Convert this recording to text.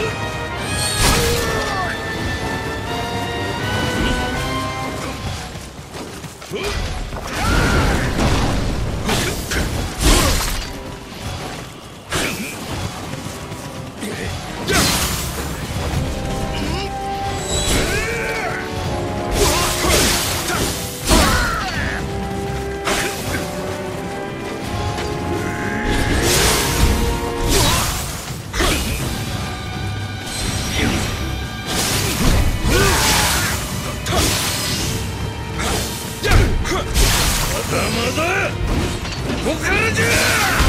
まだまだここからじゃ！